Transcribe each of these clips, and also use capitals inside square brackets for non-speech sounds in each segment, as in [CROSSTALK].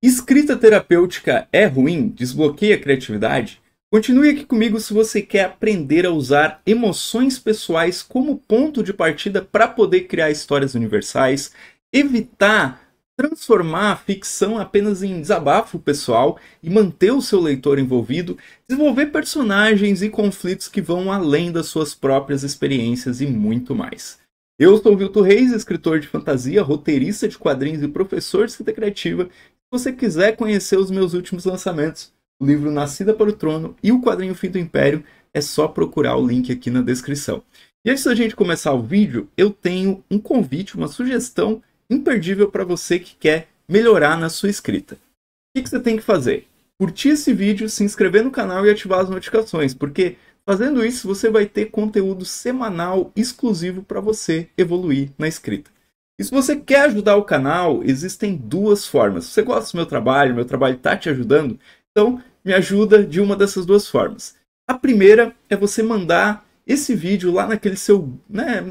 Escrita terapêutica é ruim? Desbloqueia a criatividade? Continue aqui comigo se você quer aprender a usar emoções pessoais como ponto de partida para poder criar histórias universais, evitar transformar a ficção apenas em desabafo pessoal e manter o seu leitor envolvido, desenvolver personagens e conflitos que vão além das suas próprias experiências e muito mais. Eu sou o Vilto Reis, escritor de fantasia, roteirista de quadrinhos e professor de escrita criativa, você quiser conhecer os meus últimos lançamentos, o livro Nascida para o Trono e o quadrinho Fim do Império, é só procurar o link aqui na descrição. E antes da gente começar o vídeo, eu tenho um convite, uma sugestão imperdível para você que quer melhorar na sua escrita. O que você tem que fazer? Curtir esse vídeo, se inscrever no canal e ativar as notificações, porque fazendo isso você vai ter conteúdo semanal exclusivo para você evoluir na escrita. E se você quer ajudar o canal, existem duas formas. Se você gosta do meu trabalho, meu trabalho está te ajudando, então me ajuda de uma dessas duas formas. A primeira é você mandar esse vídeo lá naquele seu, né,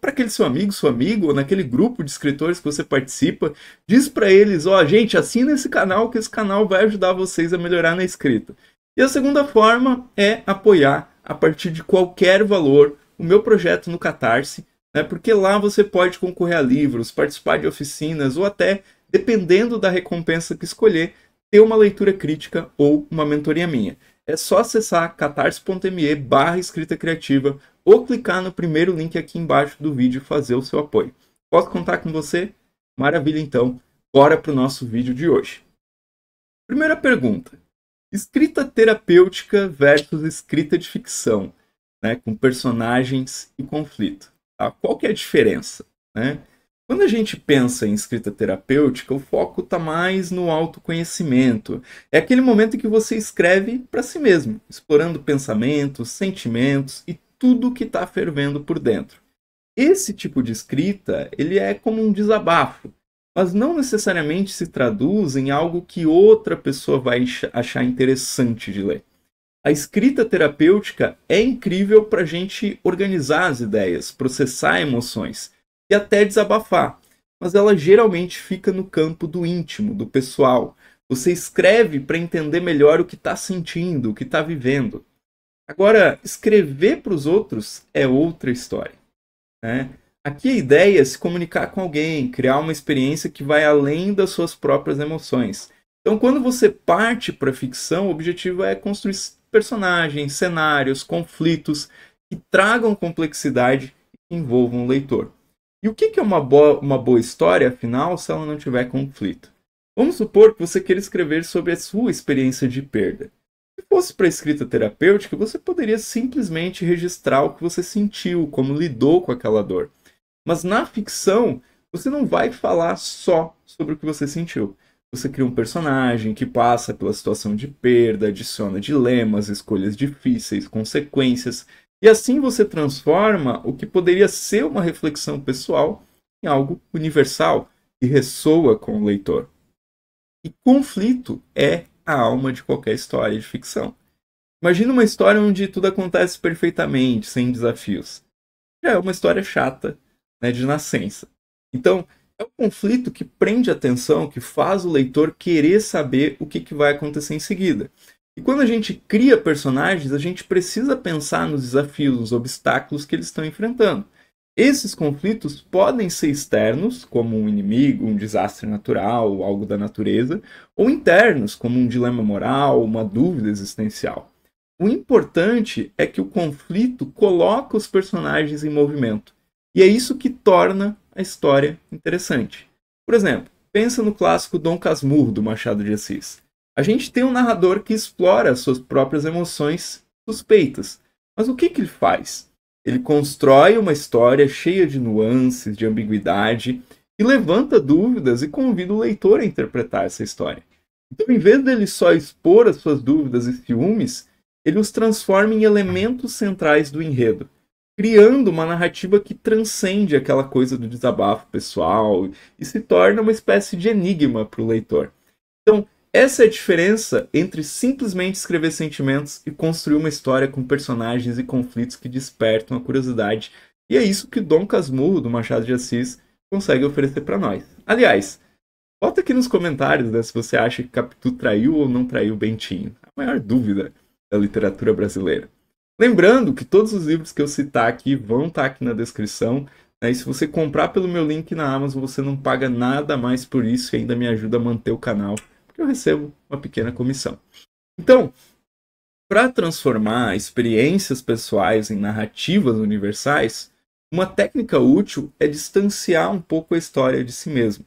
para aquele seu amigo, seu amigo, ou naquele grupo de escritores que você participa, diz para eles, ó, oh, gente, assina esse canal que esse canal vai ajudar vocês a melhorar na escrita. E a segunda forma é apoiar a partir de qualquer valor o meu projeto no Catarse né? porque lá você pode concorrer a livros, participar de oficinas ou até, dependendo da recompensa que escolher, ter uma leitura crítica ou uma mentoria minha. É só acessar catarse.me barra escrita criativa ou clicar no primeiro link aqui embaixo do vídeo e fazer o seu apoio. Posso contar com você? Maravilha então, bora para o nosso vídeo de hoje. Primeira pergunta: escrita terapêutica versus escrita de ficção, né, com personagens e conflito. Tá? Qual que é a diferença? Né? Quando a gente pensa em escrita terapêutica, o foco está mais no autoconhecimento. É aquele momento em que você escreve para si mesmo, explorando pensamentos, sentimentos e tudo que está fervendo por dentro. Esse tipo de escrita ele é como um desabafo, mas não necessariamente se traduz em algo que outra pessoa vai achar interessante de ler. A escrita terapêutica é incrível para a gente organizar as ideias, processar emoções e até desabafar, mas ela geralmente fica no campo do íntimo, do pessoal. Você escreve para entender melhor o que está sentindo, o que está vivendo. Agora, escrever para os outros é outra história. Né? Aqui a ideia é se comunicar com alguém, criar uma experiência que vai além das suas próprias emoções. Então, quando você parte para a ficção, o objetivo é construir personagens, cenários, conflitos que tragam complexidade e envolvam o leitor. E o que é uma boa, uma boa história, afinal, se ela não tiver conflito? Vamos supor que você queira escrever sobre a sua experiência de perda. Se fosse para escrita terapêutica, você poderia simplesmente registrar o que você sentiu, como lidou com aquela dor. Mas na ficção, você não vai falar só sobre o que você sentiu. Você cria um personagem que passa pela situação de perda, adiciona dilemas, escolhas difíceis, consequências, e assim você transforma o que poderia ser uma reflexão pessoal em algo universal e ressoa com o leitor. E conflito é a alma de qualquer história de ficção. Imagina uma história onde tudo acontece perfeitamente, sem desafios. Já é uma história chata, né, de nascença. Então, é o conflito que prende a atenção, que faz o leitor querer saber o que, que vai acontecer em seguida. E quando a gente cria personagens, a gente precisa pensar nos desafios, nos obstáculos que eles estão enfrentando. Esses conflitos podem ser externos, como um inimigo, um desastre natural, algo da natureza, ou internos, como um dilema moral, uma dúvida existencial. O importante é que o conflito coloca os personagens em movimento. E é isso que torna a história interessante. Por exemplo, pensa no clássico Dom Casmurro do Machado de Assis. A gente tem um narrador que explora suas próprias emoções suspeitas. Mas o que, que ele faz? Ele constrói uma história cheia de nuances, de ambiguidade, e levanta dúvidas e convida o leitor a interpretar essa história. Então, em vez dele só expor as suas dúvidas e ciúmes, ele os transforma em elementos centrais do enredo criando uma narrativa que transcende aquela coisa do desabafo pessoal e se torna uma espécie de enigma para o leitor. Então, essa é a diferença entre simplesmente escrever sentimentos e construir uma história com personagens e conflitos que despertam a curiosidade. E é isso que Dom Casmurro, do Machado de Assis, consegue oferecer para nós. Aliás, Bota aqui nos comentários né, se você acha que Capitu traiu ou não traiu Bentinho. A maior dúvida da literatura brasileira. Lembrando que todos os livros que eu citar aqui vão estar aqui na descrição. Né, e se você comprar pelo meu link na Amazon, você não paga nada mais por isso e ainda me ajuda a manter o canal, porque eu recebo uma pequena comissão. Então, para transformar experiências pessoais em narrativas universais, uma técnica útil é distanciar um pouco a história de si mesmo.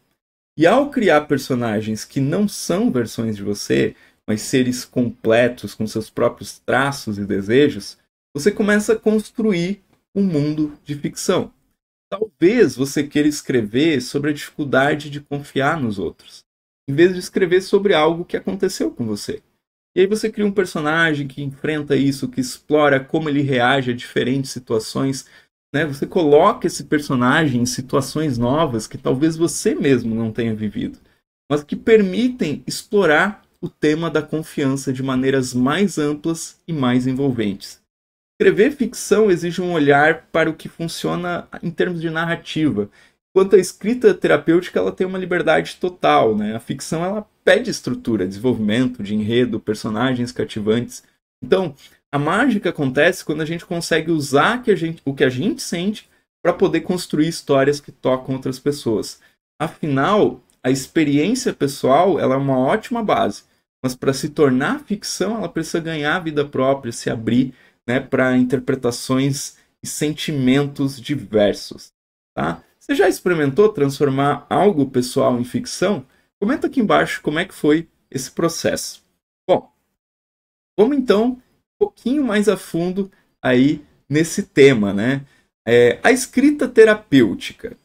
E ao criar personagens que não são versões de você, mas seres completos com seus próprios traços e desejos, você começa a construir um mundo de ficção. Talvez você queira escrever sobre a dificuldade de confiar nos outros, em vez de escrever sobre algo que aconteceu com você. E aí você cria um personagem que enfrenta isso, que explora como ele reage a diferentes situações né? Você coloca esse personagem em situações novas que talvez você mesmo não tenha vivido, mas que permitem explorar o tema da confiança de maneiras mais amplas e mais envolventes. Escrever ficção exige um olhar para o que funciona em termos de narrativa, enquanto a escrita terapêutica ela tem uma liberdade total. Né? A ficção ela pede estrutura, desenvolvimento de enredo, personagens cativantes. Então, a mágica acontece quando a gente consegue usar que gente, o que a gente sente para poder construir histórias que tocam outras pessoas. Afinal, a experiência pessoal ela é uma ótima base, mas para se tornar ficção, ela precisa ganhar vida própria, se abrir né, para interpretações e sentimentos diversos. Tá? Você já experimentou transformar algo pessoal em ficção? Comenta aqui embaixo como é que foi esse processo. Bom, vamos então pouquinho mais a fundo aí nesse tema, né? É, a escrita terapêutica,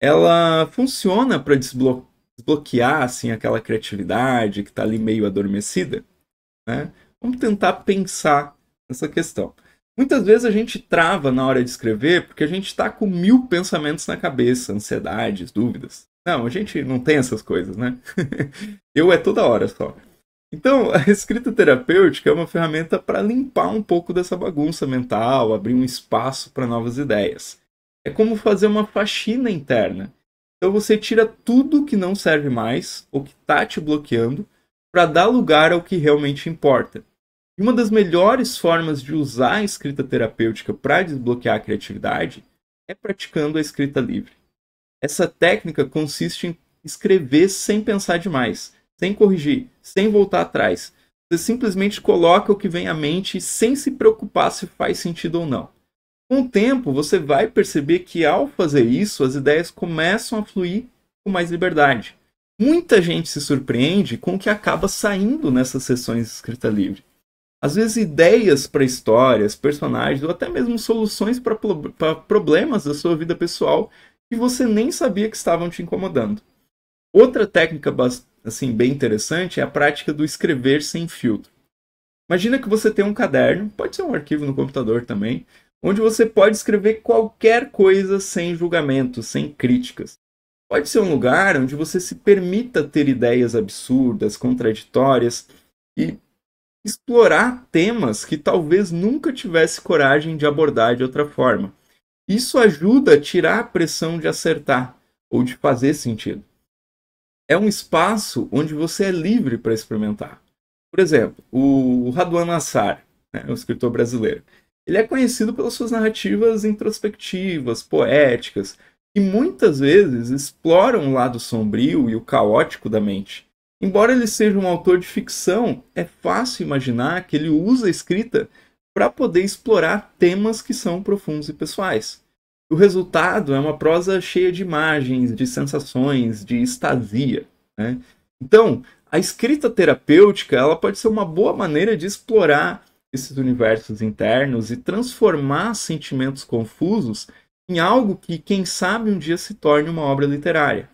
ela funciona para desblo desbloquear assim aquela criatividade que está ali meio adormecida, né? Vamos tentar pensar nessa questão. Muitas vezes a gente trava na hora de escrever porque a gente está com mil pensamentos na cabeça, ansiedades, dúvidas. Não, a gente não tem essas coisas, né? [LAUGHS] Eu é toda hora só. Então, a escrita terapêutica é uma ferramenta para limpar um pouco dessa bagunça mental, abrir um espaço para novas ideias. É como fazer uma faxina interna. Então, você tira tudo que não serve mais ou que está te bloqueando para dar lugar ao que realmente importa. E uma das melhores formas de usar a escrita terapêutica para desbloquear a criatividade é praticando a escrita livre. Essa técnica consiste em escrever sem pensar demais sem corrigir, sem voltar atrás. Você simplesmente coloca o que vem à mente sem se preocupar se faz sentido ou não. Com o tempo, você vai perceber que ao fazer isso, as ideias começam a fluir com mais liberdade. Muita gente se surpreende com o que acaba saindo nessas sessões de escrita livre. Às vezes, ideias para histórias, personagens ou até mesmo soluções para problemas da sua vida pessoal que você nem sabia que estavam te incomodando. Outra técnica assim bem interessante é a prática do escrever sem filtro. Imagina que você tem um caderno, pode ser um arquivo no computador também, onde você pode escrever qualquer coisa sem julgamento, sem críticas. Pode ser um lugar onde você se permita ter ideias absurdas, contraditórias e explorar temas que talvez nunca tivesse coragem de abordar de outra forma. Isso ajuda a tirar a pressão de acertar ou de fazer sentido é um espaço onde você é livre para experimentar. Por exemplo, o Raduan Assar, né, o escritor brasileiro, ele é conhecido pelas suas narrativas introspectivas, poéticas, que muitas vezes exploram o lado sombrio e o caótico da mente. Embora ele seja um autor de ficção, é fácil imaginar que ele usa a escrita para poder explorar temas que são profundos e pessoais. O resultado é uma prosa cheia de imagens, de sensações, de estasia. Né? Então, a escrita terapêutica ela pode ser uma boa maneira de explorar esses universos internos e transformar sentimentos confusos em algo que, quem sabe, um dia se torne uma obra literária.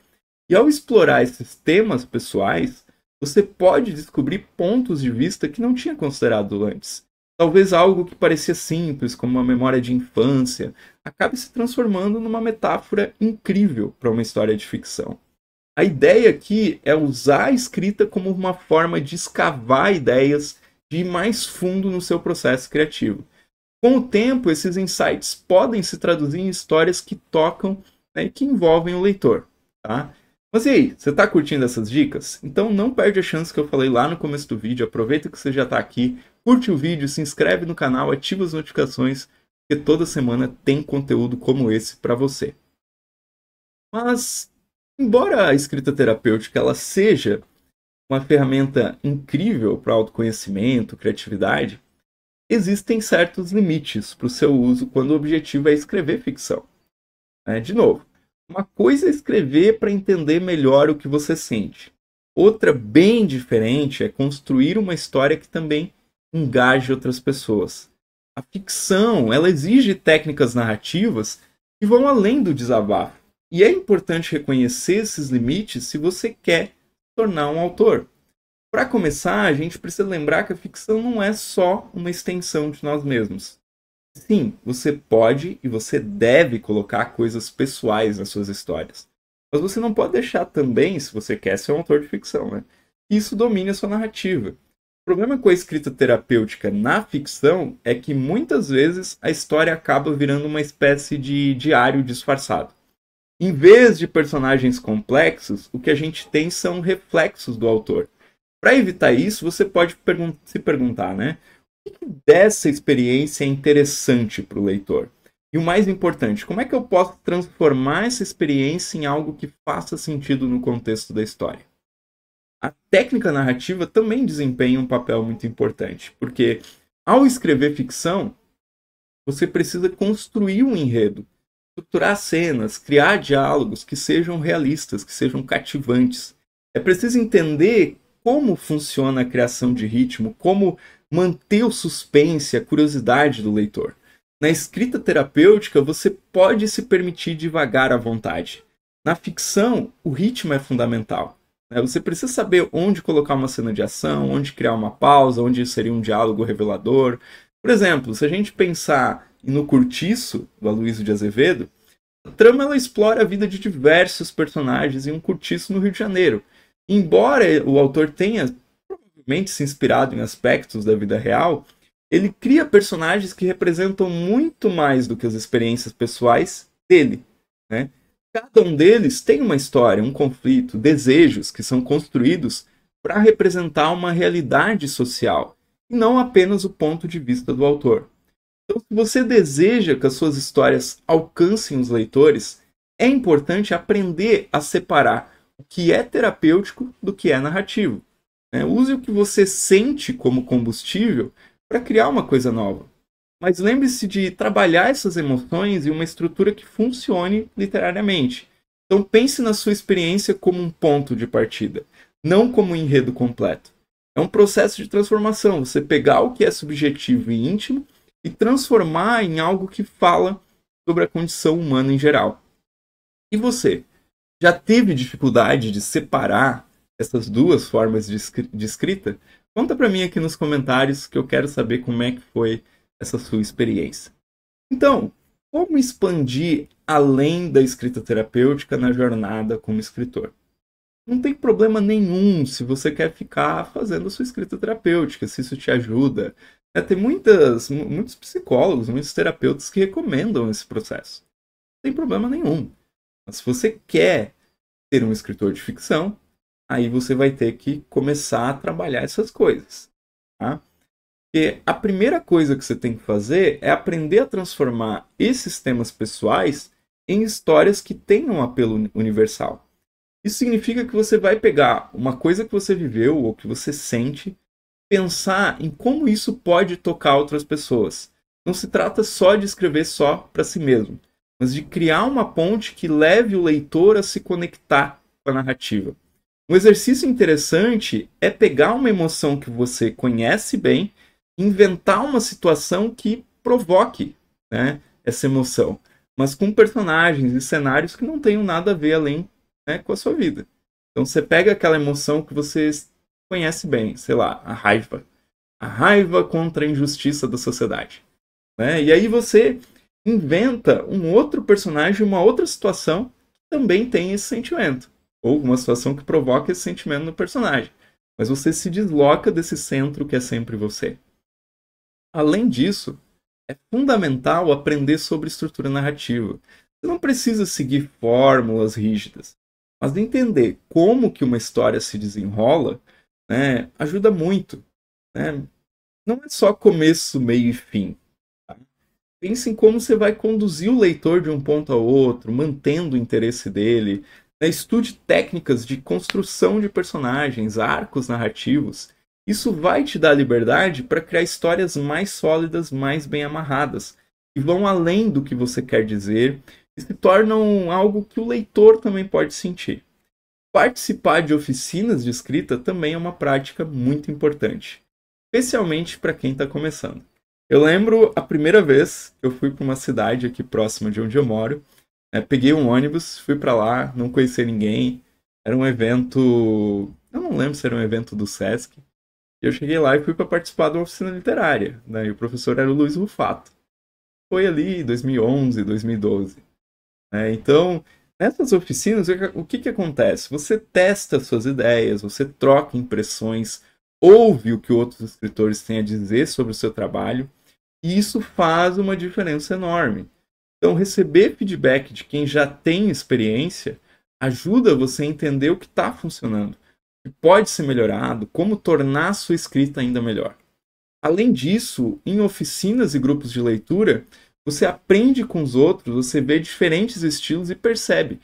E ao explorar esses temas pessoais, você pode descobrir pontos de vista que não tinha considerado antes. Talvez algo que parecia simples, como uma memória de infância, acabe se transformando numa metáfora incrível para uma história de ficção. A ideia aqui é usar a escrita como uma forma de escavar ideias, de ir mais fundo no seu processo criativo. Com o tempo, esses insights podem se traduzir em histórias que tocam né, e que envolvem o leitor. Tá? Mas e aí, você está curtindo essas dicas? Então não perde a chance que eu falei lá no começo do vídeo, aproveita que você já está aqui, curte o vídeo, se inscreve no canal, ativa as notificações, porque toda semana tem conteúdo como esse para você. Mas, embora a escrita terapêutica ela seja uma ferramenta incrível para autoconhecimento, criatividade, existem certos limites para o seu uso quando o objetivo é escrever ficção. É, de novo, uma coisa é escrever para entender melhor o que você sente. Outra bem diferente é construir uma história que também engaje outras pessoas. A ficção, ela exige técnicas narrativas que vão além do desabafo. E é importante reconhecer esses limites se você quer tornar um autor. Para começar, a gente precisa lembrar que a ficção não é só uma extensão de nós mesmos. Sim, você pode e você deve colocar coisas pessoais nas suas histórias. Mas você não pode deixar também, se você quer ser um autor de ficção, né, que isso domine a sua narrativa. O problema com a escrita terapêutica na ficção é que muitas vezes a história acaba virando uma espécie de diário disfarçado. Em vez de personagens complexos, o que a gente tem são reflexos do autor. Para evitar isso, você pode pergun se perguntar, né? O que dessa experiência é interessante para o leitor? E o mais importante, como é que eu posso transformar essa experiência em algo que faça sentido no contexto da história? A técnica narrativa também desempenha um papel muito importante, porque ao escrever ficção, você precisa construir um enredo, estruturar cenas, criar diálogos que sejam realistas, que sejam cativantes. É preciso entender como funciona a criação de ritmo, como manter o suspense, a curiosidade do leitor. Na escrita terapêutica, você pode se permitir devagar à vontade. Na ficção, o ritmo é fundamental. Né? Você precisa saber onde colocar uma cena de ação, onde criar uma pausa, onde seria um diálogo revelador. Por exemplo, se a gente pensar no Curtiço, do Aloysio de Azevedo, a trama ela explora a vida de diversos personagens em um curtiço no Rio de Janeiro. Embora o autor tenha provavelmente se inspirado em aspectos da vida real, ele cria personagens que representam muito mais do que as experiências pessoais dele. Né? Cada um deles tem uma história, um conflito, desejos que são construídos para representar uma realidade social e não apenas o ponto de vista do autor. Então, se você deseja que as suas histórias alcancem os leitores, é importante aprender a separar o que é terapêutico do que é narrativo. Né? Use o que você sente como combustível para criar uma coisa nova. Mas lembre-se de trabalhar essas emoções em uma estrutura que funcione literariamente. Então pense na sua experiência como um ponto de partida, não como um enredo completo. É um processo de transformação, você pegar o que é subjetivo e íntimo e transformar em algo que fala sobre a condição humana em geral. E você? já teve dificuldade de separar essas duas formas de, escrita? Conta para mim aqui nos comentários que eu quero saber como é que foi essa sua experiência. Então, como expandir além da escrita terapêutica na jornada como escritor? Não tem problema nenhum se você quer ficar fazendo a sua escrita terapêutica, se isso te ajuda. É, tem muitas, muitos psicólogos, muitos terapeutas que recomendam esse processo. Não tem problema nenhum. Mas se você quer ser um escritor de ficção, aí você vai ter que começar a trabalhar essas coisas. Tá? E a primeira coisa que você tem que fazer é aprender a transformar esses temas pessoais em histórias que tenham apelo universal. Isso significa que você vai pegar uma coisa que você viveu ou que você sente, pensar em como isso pode tocar outras pessoas. Não se trata só de escrever só para si mesmo mas de criar uma ponte que leve o leitor a se conectar com a narrativa. Um exercício interessante é pegar uma emoção que você conhece bem, inventar uma situação que provoque né, essa emoção, mas com personagens e cenários que não tenham nada a ver além né, com a sua vida. Então você pega aquela emoção que você conhece bem, sei lá, a raiva. A raiva contra a injustiça da sociedade. Né? E aí você inventa um outro personagem, uma outra situação que também tem esse sentimento. Ou uma situação que provoca esse sentimento no personagem. Mas você se desloca desse centro que é sempre você. Além disso, é fundamental aprender sobre estrutura narrativa. Você não precisa seguir fórmulas rígidas, mas entender como que uma história se desenrola né, ajuda muito. Né? Não é só começo, meio e fim. Tá? Pense em como você vai conduzir o leitor de um ponto ao outro, mantendo o interesse dele. Né? Estude técnicas de construção de personagens, arcos narrativos. Isso vai te dar liberdade para criar histórias mais sólidas, mais bem amarradas, e vão além do que você quer dizer e se tornam algo que o leitor também pode sentir. Participar de oficinas de escrita também é uma prática muito importante, especialmente para quem está começando. Eu lembro a primeira vez que eu fui para uma cidade aqui próxima de onde eu moro, né, peguei um ônibus, fui para lá, não conhecia ninguém, era um evento, eu não lembro se era um evento do Sesc, e eu cheguei lá e fui para participar de uma oficina literária, né, e o professor era o Luiz Rufato. Foi ali 2011, 2012. Né? Então, Nessas oficinas, o que, que acontece? Você testa suas ideias, você troca impressões, ouve o que outros escritores têm a dizer sobre o seu trabalho, e isso faz uma diferença enorme. Então, receber feedback de quem já tem experiência ajuda você a entender o que está funcionando, o que pode ser melhorado, como tornar a sua escrita ainda melhor. Além disso, em oficinas e grupos de leitura, você aprende com os outros, você vê diferentes estilos e percebe o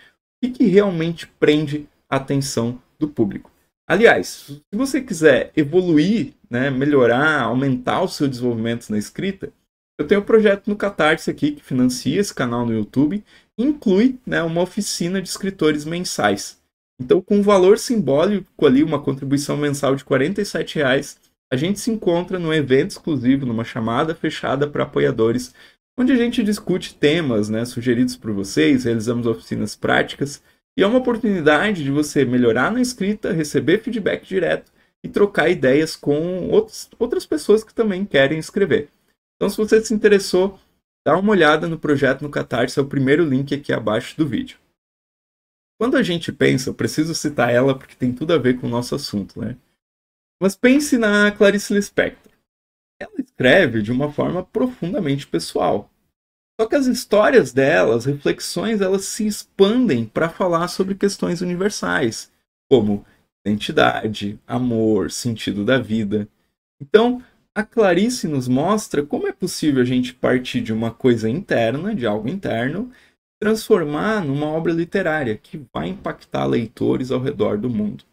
que, que realmente prende a atenção do público. Aliás, se você quiser evoluir, né, melhorar, aumentar o seu desenvolvimento na escrita, eu tenho um projeto no Catarse aqui que financia esse canal no YouTube inclui né, uma oficina de escritores mensais. Então, com um valor simbólico ali, uma contribuição mensal de R$ reais, a gente se encontra num evento exclusivo, numa chamada fechada para apoiadores onde a gente discute temas né, sugeridos por vocês, realizamos oficinas práticas e é uma oportunidade de você melhorar na escrita, receber feedback direto e trocar ideias com outros, outras pessoas que também querem escrever. Então, se você se interessou, dá uma olhada no projeto no Catarse, é o primeiro link aqui abaixo do vídeo. Quando a gente pensa, eu preciso citar ela porque tem tudo a ver com o nosso assunto, né? Mas pense na Clarice Lispector. Escreve de uma forma profundamente pessoal. Só que as histórias delas, reflexões, elas se expandem para falar sobre questões universais, como identidade, amor, sentido da vida. Então, a Clarice nos mostra como é possível a gente partir de uma coisa interna, de algo interno, transformar numa obra literária que vai impactar leitores ao redor do mundo.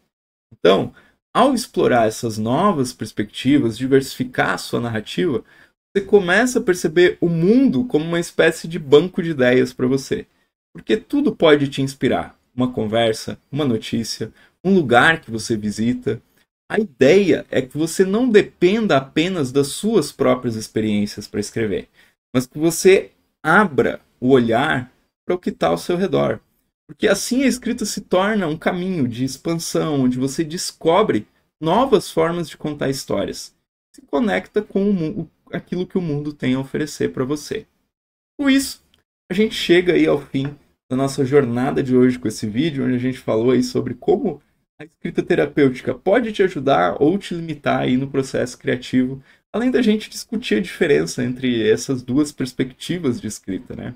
Então, ao explorar essas novas perspectivas, diversificar a sua narrativa, você começa a perceber o mundo como uma espécie de banco de ideias para você. Porque tudo pode te inspirar. Uma conversa, uma notícia, um lugar que você visita. A ideia é que você não dependa apenas das suas próprias experiências para escrever, mas que você abra o olhar para o que está ao seu redor. Porque assim a escrita se torna um caminho de expansão, onde você descobre novas formas de contar histórias. Se conecta com o, aquilo que o mundo tem a oferecer para você. Com isso, a gente chega aí ao fim da nossa jornada de hoje com esse vídeo, onde a gente falou aí sobre como a escrita terapêutica pode te ajudar ou te limitar aí no processo criativo, além da gente discutir a diferença entre essas duas perspectivas de escrita, né?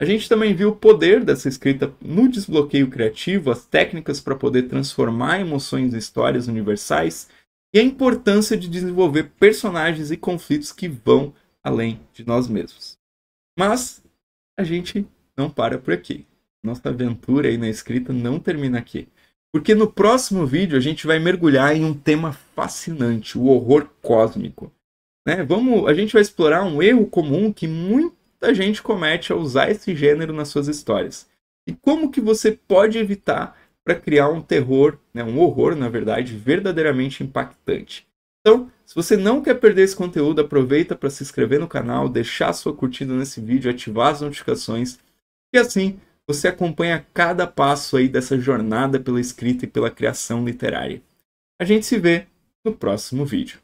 A gente também viu o poder dessa escrita no desbloqueio criativo, as técnicas para poder transformar emoções em histórias universais e a importância de desenvolver personagens e conflitos que vão além de nós mesmos. Mas a gente não para por aqui. Nossa aventura aí na escrita não termina aqui. Porque no próximo vídeo a gente vai mergulhar em um tema fascinante, o horror cósmico. Né? Vamos, a gente vai explorar um erro comum que muita gente comete ao usar esse gênero nas suas histórias. E como que você pode evitar para criar um terror, né, um horror, na verdade, verdadeiramente impactante. Então, se você não quer perder esse conteúdo, aproveita para se inscrever no canal, deixar sua curtida nesse vídeo, ativar as notificações e assim você acompanha cada passo aí dessa jornada pela escrita e pela criação literária. A gente se vê no próximo vídeo.